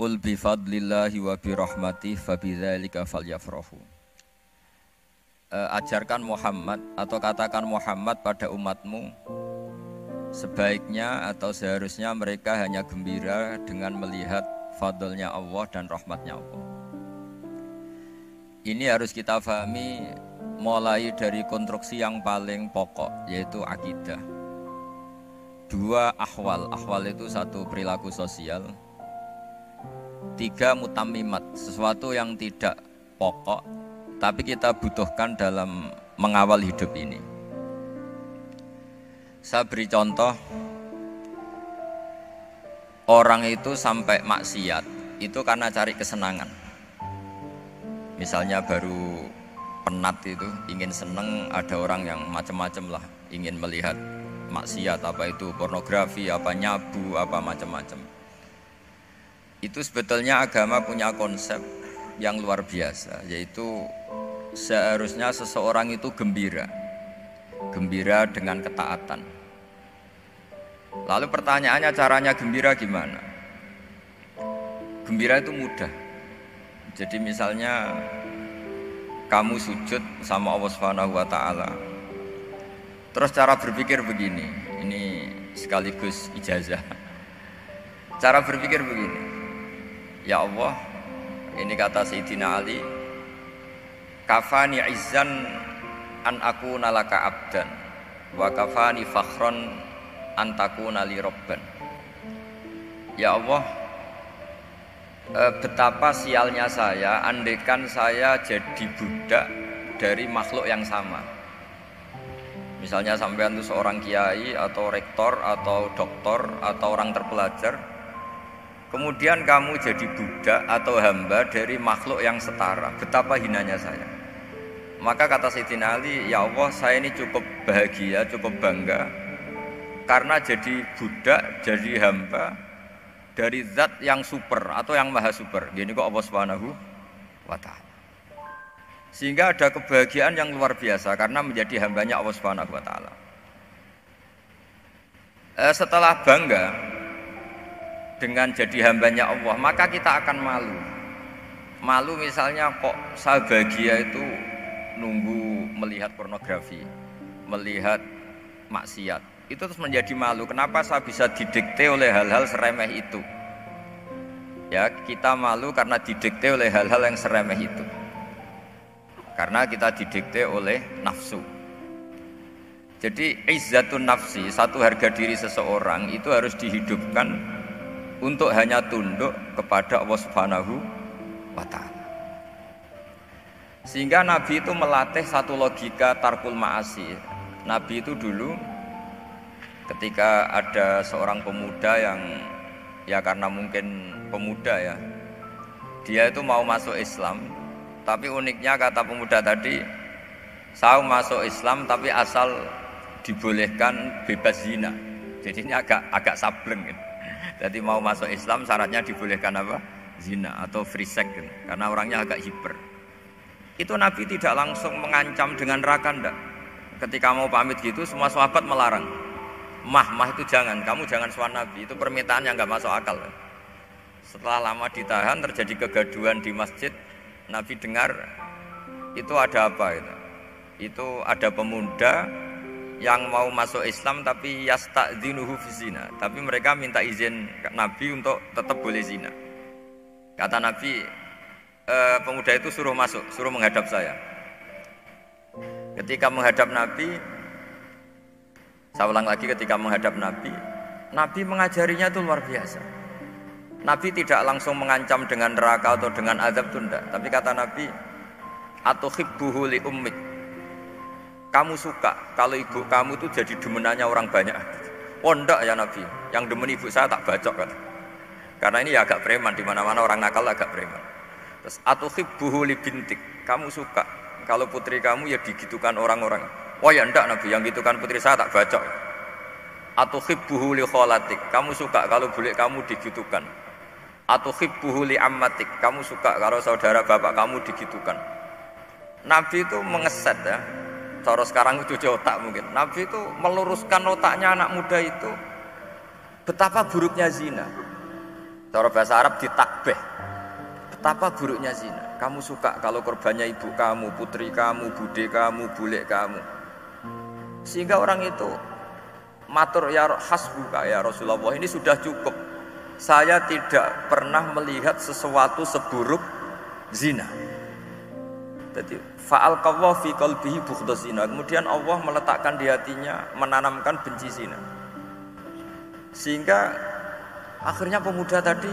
Qul bi fadlillahi wa bi rahmatih fabidzalika falyafrahu. Uh, ajarkan Muhammad atau katakan Muhammad pada umatmu sebaiknya atau seharusnya mereka hanya gembira dengan melihat fadlnya Allah dan rahmatnya Allah. Ini harus kita pahami mulai dari konstruksi yang paling pokok yaitu akidah. Dua ahwal, ahwal itu satu perilaku sosial, Tiga mutamimat, sesuatu yang tidak pokok, tapi kita butuhkan dalam mengawal hidup ini. Saya beri contoh, orang itu sampai maksiat, itu karena cari kesenangan. Misalnya baru penat itu, ingin seneng, ada orang yang macam-macam lah, ingin melihat maksiat, apa itu pornografi, apa nyabu, apa macam-macam itu sebetulnya agama punya konsep yang luar biasa yaitu seharusnya seseorang itu gembira. Gembira dengan ketaatan. Lalu pertanyaannya caranya gembira gimana? Gembira itu mudah. Jadi misalnya kamu sujud sama Allah Subhanahu wa taala. Terus cara berpikir begini ini sekaligus ijazah. Cara berpikir begini Ya Allah, ini kata Sayyidina Ali, kafani izzan an aku nalaka abdan wa kafani fakhron an takuna li robban. Ya Allah, eh, betapa sialnya saya andekan saya jadi budak dari makhluk yang sama. Misalnya sampai itu seorang kiai atau rektor atau doktor atau orang terpelajar Kemudian kamu jadi budak atau hamba dari makhluk yang setara. Betapa hinanya saya. Maka kata Sayyidina Ali, ya Allah saya ini cukup bahagia, cukup bangga. Karena jadi budak, jadi hamba dari zat yang super atau yang maha super. Gini kok Allah Subhanahu wa ta'ala. Sehingga ada kebahagiaan yang luar biasa karena menjadi hambanya Allah Subhanahu wa ta'ala. Eh, setelah bangga, dengan jadi hambanya Allah maka kita akan malu. Malu misalnya kok saya bahagia itu nunggu melihat pornografi melihat maksiat. Itu terus menjadi malu. Kenapa saya bisa didikte oleh hal-hal seremeh itu? Ya kita malu karena didikte oleh hal-hal yang seremeh itu. Karena kita didikte oleh nafsu. Jadi izzatun nafsi satu harga diri seseorang itu harus dihidupkan untuk hanya tunduk kepada Allah Subhanahu wa taala. Sehingga Nabi itu melatih satu logika tarkul ma'asi. Nabi itu dulu ketika ada seorang pemuda yang ya karena mungkin pemuda ya dia itu mau masuk Islam tapi uniknya kata pemuda tadi saya masuk Islam tapi asal dibolehkan bebas zina jadi ini agak agak sableng gitu. Jadi mau masuk Islam syaratnya dibolehkan apa? Zina atau free sex gitu. Karena orangnya agak hiper. Itu Nabi tidak langsung mengancam dengan neraka ndak. Ketika mau pamit gitu semua sahabat melarang. Mah, mah itu jangan, kamu jangan suan Nabi. Itu permintaan yang nggak masuk akal. Setelah lama ditahan terjadi kegaduhan di masjid, Nabi dengar itu ada apa itu? Itu ada pemuda yang mau masuk Islam tapi yasta'dzinuhu zina. Tapi mereka minta izin Nabi untuk tetap boleh zina. Kata Nabi, e, pemuda itu suruh masuk, suruh menghadap saya. Ketika menghadap Nabi, saya ulang lagi ketika menghadap Nabi, Nabi mengajarinya itu luar biasa. Nabi tidak langsung mengancam dengan neraka atau dengan azab tunda, tapi kata Nabi, atuhibbuhu li ummik kamu suka kalau ibu kamu tuh jadi demenannya orang banyak. Oh ya Nabi, yang demen ibu saya tak bacok kan. Karena ini ya agak preman, di mana-mana orang nakal agak preman. Terus atau li bintik, kamu suka kalau putri kamu ya digitukan orang-orang. Oh ya enggak Nabi, yang gitukan putri saya tak bacok. Atau li kholatik, kamu suka kalau boleh kamu digitukan. Atau li ammatik, kamu suka kalau saudara bapak kamu digitukan. Nabi itu mengeset ya, Cara sekarang itu otak mungkin. Nabi itu meluruskan otaknya anak muda itu betapa buruknya zina. Cara bahasa Arab ditakbeh. Betapa buruknya zina. Kamu suka kalau korbannya ibu kamu, putri kamu, bude kamu, bule kamu. Sehingga orang itu matur ya hasbuka ya Rasulullah ini sudah cukup. Saya tidak pernah melihat sesuatu seburuk zina. Jadi faal fi qalbihi zina. Kemudian Allah meletakkan di hatinya menanamkan benci zina. Sehingga Akhirnya pemuda tadi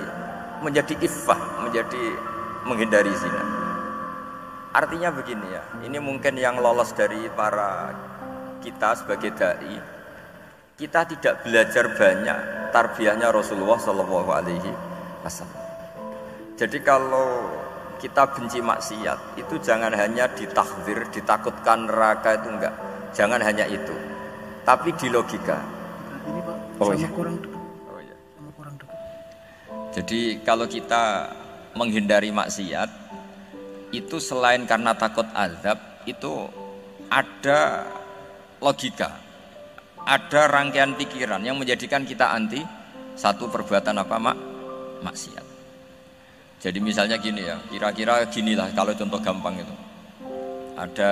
menjadi iffah, menjadi menghindari zina. Artinya begini ya, ini mungkin yang lolos dari para kita sebagai dai, kita tidak belajar banyak tarbiyahnya Rasulullah Shallallahu Alaihi Wasallam. Jadi kalau kita benci maksiat itu jangan hanya ditahdir, ditakutkan neraka itu enggak, jangan hanya itu, tapi di logika. Ini pak, oh, iya. kurang jadi kalau kita menghindari maksiat itu selain karena takut azab itu ada logika, ada rangkaian pikiran yang menjadikan kita anti satu perbuatan apa mak maksiat. Jadi misalnya gini ya, kira-kira ginilah kalau contoh gampang itu. Ada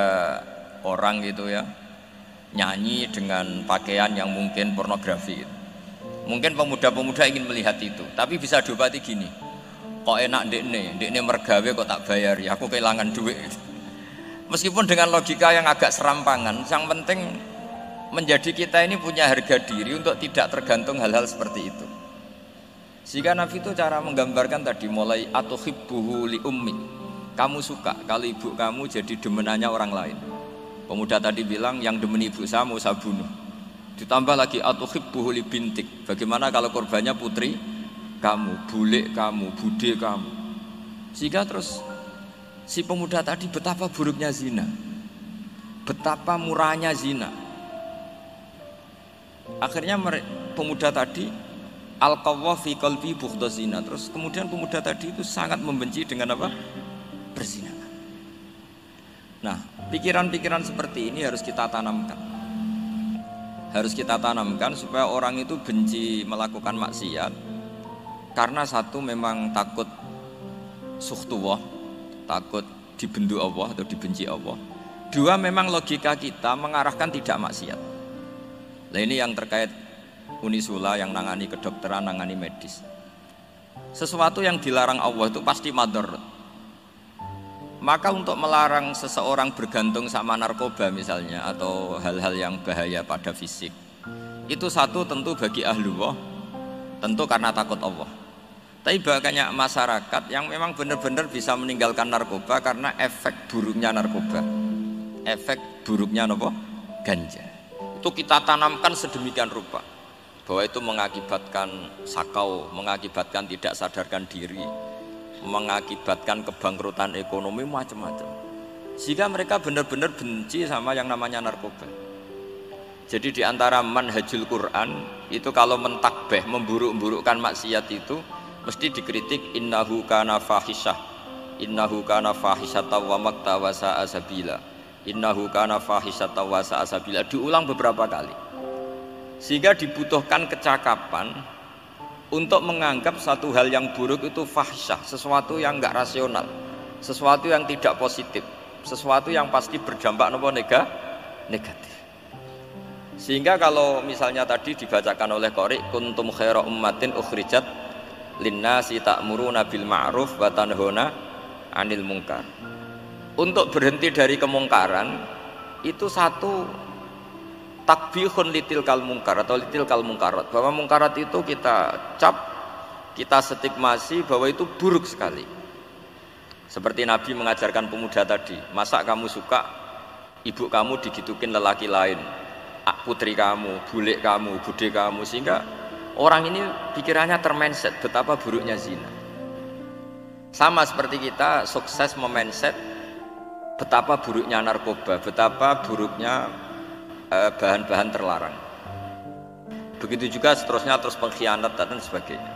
orang gitu ya nyanyi dengan pakaian yang mungkin pornografi. Gitu. Mungkin pemuda-pemuda ingin melihat itu, tapi bisa diobati gini. Kok enak dekne, dekne mergawe kok tak bayar ya, aku kehilangan duit. Meskipun dengan logika yang agak serampangan, yang penting menjadi kita ini punya harga diri untuk tidak tergantung hal-hal seperti itu. Sehingga Nabi itu cara menggambarkan tadi mulai atau hibbuhu li ummi. Kamu suka kalau ibu kamu jadi demenannya orang lain. Pemuda tadi bilang yang demen ibu saya mau saya bunuh. Ditambah lagi atuhibbuhu li bintik. Bagaimana kalau korbannya putri kamu, bule kamu, bude kamu. Sehingga terus si pemuda tadi betapa buruknya zina. Betapa murahnya zina. Akhirnya pemuda tadi al fi qalbi zina. Terus kemudian pemuda tadi itu sangat membenci dengan apa? Berzina. Nah, pikiran-pikiran seperti ini harus kita tanamkan harus kita tanamkan supaya orang itu benci melakukan maksiat karena satu memang takut suhtuwah takut dibendu Allah atau dibenci Allah dua memang logika kita mengarahkan tidak maksiat nah ini yang terkait Unisula yang nangani kedokteran nangani medis. Sesuatu yang dilarang Allah itu pasti mador. Maka untuk melarang seseorang bergantung sama narkoba misalnya atau hal-hal yang bahaya pada fisik itu satu tentu bagi ahlullah tentu karena takut Allah. Tapi banyak masyarakat yang memang benar-benar bisa meninggalkan narkoba karena efek buruknya narkoba. Efek buruknya nopo ganja. Itu kita tanamkan sedemikian rupa bahwa itu mengakibatkan sakau mengakibatkan tidak sadarkan diri mengakibatkan kebangkrutan ekonomi macam-macam. Sehingga mereka benar-benar benci sama yang namanya narkoba. Jadi di antara manhajul Quran itu kalau mentakbeh, memburuk-burukkan maksiat itu mesti dikritik innahu kana fahisyah. Innahu kana fahisyata wa makta wa sabila. Innahu kana fahisyata wa sabila. Diulang beberapa kali. Sehingga dibutuhkan kecakapan untuk menganggap satu hal yang buruk itu fahsyah, sesuatu yang enggak rasional, sesuatu yang tidak positif, sesuatu yang pasti berdampak nopo nega, negatif. Sehingga kalau misalnya tadi dibacakan oleh Qori kuntum khaira ummatin ukhrijat linnasi ta'muruna bil ma'ruf wa tanhuna 'anil munkar. Untuk berhenti dari kemungkaran itu satu takbihun litil kal mungkar atau litil kal mungkarat. Bahwa mungkarat itu kita cap kita stigmasi bahwa itu buruk sekali. Seperti Nabi mengajarkan pemuda tadi masa kamu suka ibu kamu digitukin lelaki lain putri kamu, bule kamu, bude kamu. Sehingga orang ini pikirannya termenset betapa buruknya zina. Sama seperti kita sukses memenset betapa buruknya narkoba betapa buruknya bahan-bahan terlarang. Begitu juga seterusnya terus pengkhianat dan sebagainya.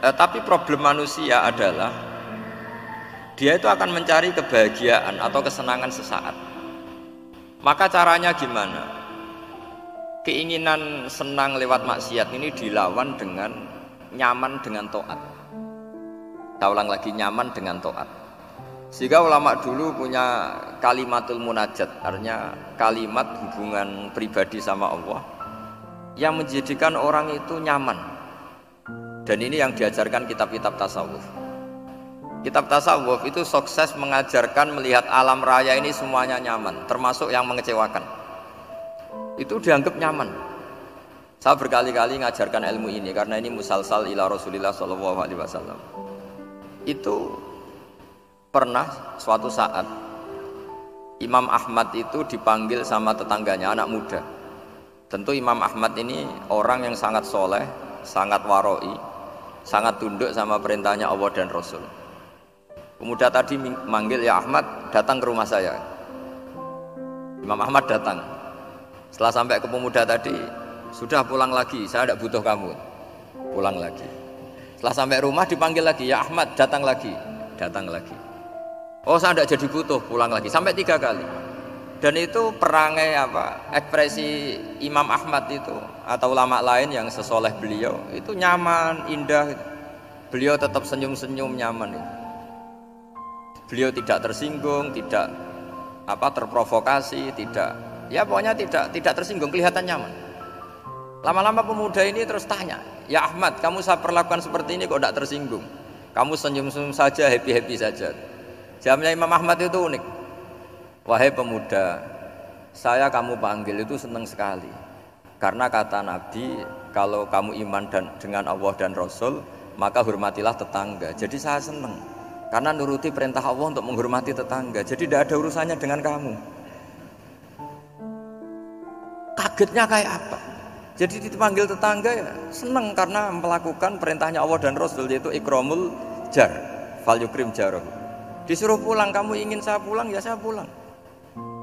Eh, tapi problem manusia adalah dia itu akan mencari kebahagiaan atau kesenangan sesaat. Maka caranya gimana? Keinginan senang lewat maksiat ini dilawan dengan nyaman dengan to'at. Saya ulang lagi nyaman dengan to'at. Sehingga ulama dulu punya kalimatul munajat, artinya kalimat hubungan pribadi sama Allah yang menjadikan orang itu nyaman. Dan ini yang diajarkan kitab-kitab tasawuf. Kitab tasawuf itu sukses mengajarkan melihat alam raya ini semuanya nyaman, termasuk yang mengecewakan. Itu dianggap nyaman. Saya berkali-kali ngajarkan ilmu ini karena ini musalsal ila Rasulillah Shallallahu Alaihi Wasallam. Itu pernah suatu saat Imam Ahmad itu dipanggil sama tetangganya anak muda. Tentu Imam Ahmad ini orang yang sangat soleh, sangat waroi, sangat tunduk sama perintahnya Allah dan Rasul. Pemuda tadi manggil ya Ahmad datang ke rumah saya. Imam Ahmad datang. Setelah sampai ke pemuda tadi, sudah pulang lagi, saya tidak butuh kamu. Pulang lagi. Setelah sampai rumah dipanggil lagi, ya Ahmad datang lagi, datang lagi. Oh saya tidak jadi butuh, pulang lagi. Sampai tiga kali. Dan itu perangai apa? Ekspresi Imam Ahmad itu atau ulama lain yang sesoleh beliau itu nyaman, indah. Beliau tetap senyum-senyum nyaman. Beliau tidak tersinggung, tidak apa terprovokasi, tidak ya pokoknya tidak tidak tersinggung, kelihatan nyaman. Lama-lama pemuda ini terus tanya, ya Ahmad, kamu saya perlakukan seperti ini kok tidak tersinggung? Kamu senyum-senyum saja, happy-happy saja. Jamnya Imam Ahmad itu unik. Wahai pemuda, saya kamu panggil itu senang sekali. Karena kata Nabi, kalau kamu iman dan dengan Allah dan Rasul, maka hormatilah tetangga. Jadi saya senang. Karena nuruti perintah Allah untuk menghormati tetangga. Jadi tidak ada urusannya dengan kamu. Kagetnya kayak apa? Jadi dipanggil tetangga ya seneng karena melakukan perintahnya Allah dan Rasul yaitu ikromul jar, fal yukrim jaroh. Disuruh pulang, kamu ingin saya pulang ya saya pulang.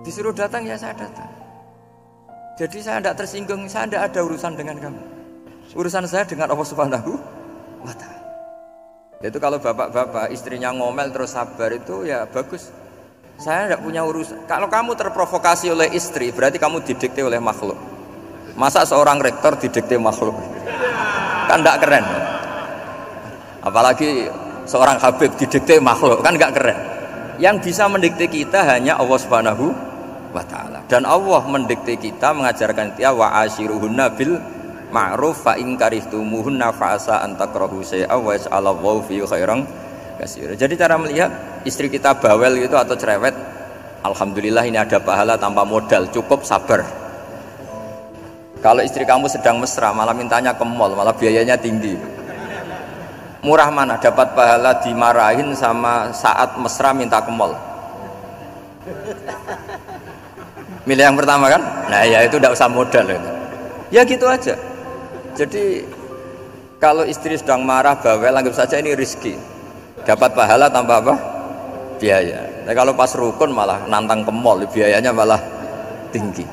Disuruh datang ya saya datang. Jadi saya tidak tersinggung, saya tidak ada urusan dengan kamu. Urusan saya dengan Allah Subhanahu wa taala. Itu kalau bapak-bapak istrinya ngomel terus sabar itu ya bagus. Saya tidak punya urusan. Kalau kamu terprovokasi oleh istri, berarti kamu didikte oleh makhluk. Masa seorang rektor didikte makhluk? Kan tidak keren. Apalagi seorang Habib didikte makhluk, kan nggak keren. Yang bisa mendikte kita hanya Allah Subhanahu wa taala. Dan Allah mendikte kita mengajarkan dia wa ashiruhunna bil ma'ruf fa in karihtumuhunna fa asa an takrahu shay'a wa fi khairan kasir. Jadi cara melihat istri kita bawel gitu atau cerewet, alhamdulillah ini ada pahala tanpa modal, cukup sabar. Kalau istri kamu sedang mesra, malah mintanya ke mall, malah biayanya tinggi. Murah mana? Dapat pahala dimarahin sama saat mesra minta ke mall. Milih yang pertama kan? Nah ya itu tidak usah modal itu. Ya gitu aja. Jadi kalau istri sedang marah bawel, anggap saja ini rizki. Dapat pahala tanpa apa? Biaya. Nah, kalau pas rukun malah nantang ke mall, biayanya malah tinggi.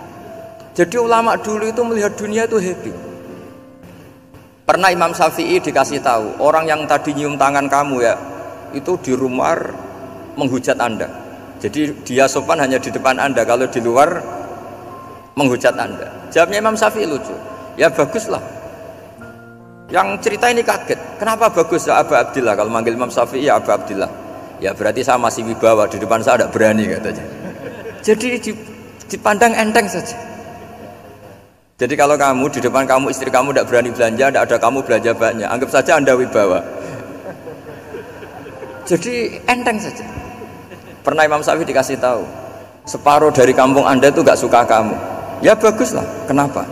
Jadi ulama dulu itu melihat dunia itu happy. Pernah Imam Syafi'i dikasih tahu, orang yang tadi nyium tangan kamu ya, itu di rumah menghujat Anda. Jadi dia sopan hanya di depan Anda, kalau di luar menghujat Anda. Jawabnya Imam Syafi'i lucu. Ya baguslah. Yang cerita ini kaget. Kenapa bagus ya Abu Abdillah? Kalau manggil Imam Syafi'i ya Abu Abdillah. Ya berarti saya masih wibawa di depan saya ada berani katanya. Jadi dipandang enteng saja. Jadi kalau kamu di depan kamu istri kamu tidak berani belanja, tidak ada kamu belanja banyak, anggap saja anda wibawa. Jadi enteng saja. Pernah Imam Syafi'i dikasih tahu, separuh dari kampung anda itu gak suka kamu. Ya bagus lah. Kenapa?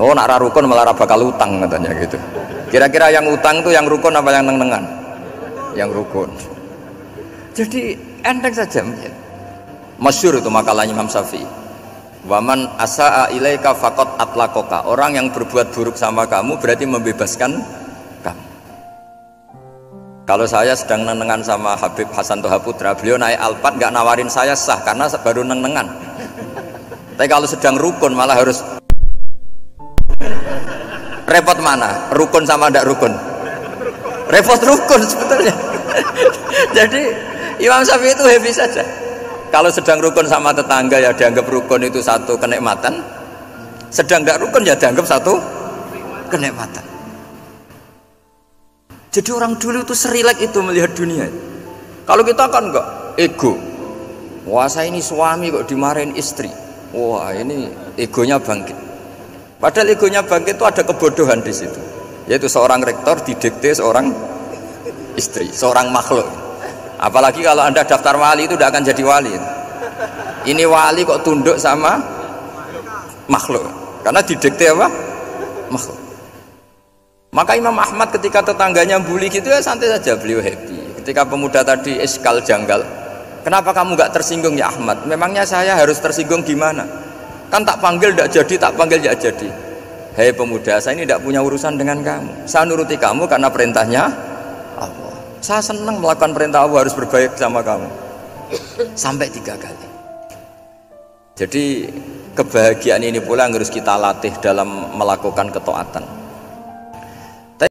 Oh nak rukun malah bakal utang katanya gitu. Kira-kira yang utang tuh yang rukun apa yang neng-nengan? Yang rukun. Jadi enteng saja. Masyur itu makalahnya Imam Syafi'i. Waman asa'a ilaika fakot atlakoka. Orang yang berbuat buruk sama kamu berarti membebaskan kamu. Kalau saya sedang nenengan sama Habib Hasan Toha Putra Beliau naik Alphard nggak nawarin saya sah karena baru nenengan. Tapi kalau sedang rukun malah harus Repot mana? Rukun sama tidak rukun? Repot rukun sebetulnya. Jadi Imam Syafi'i itu happy saja kalau sedang rukun sama tetangga ya dianggap rukun itu satu kenikmatan. Sedang nggak rukun ya dianggap satu kenikmatan. Jadi orang dulu itu serilek itu melihat dunia. Kalau kita kan enggak ego. Wah saya ini suami kok dimarahin istri. Wah ini egonya bangkit. Padahal egonya bangkit itu ada kebodohan di situ. Yaitu seorang rektor didikte seorang istri, seorang makhluk. Apalagi kalau anda daftar wali itu tidak akan jadi wali. Ini wali kok tunduk sama makhluk. Karena didikte apa? Makhluk. Maka Imam Ahmad ketika tetangganya bully gitu ya santai saja beliau happy. Ketika pemuda tadi eskal janggal, kenapa kamu gak tersinggung ya Ahmad? Memangnya saya harus tersinggung gimana? Kan tak panggil tidak jadi, tak panggil tidak jadi. Hei pemuda, saya ini tidak punya urusan dengan kamu. Saya nuruti kamu karena perintahnya Allah. Saya senang melakukan perintah Allah harus berbaik sama kamu. Sampai tiga kali. Jadi kebahagiaan ini pula yang harus kita latih dalam melakukan ketaatan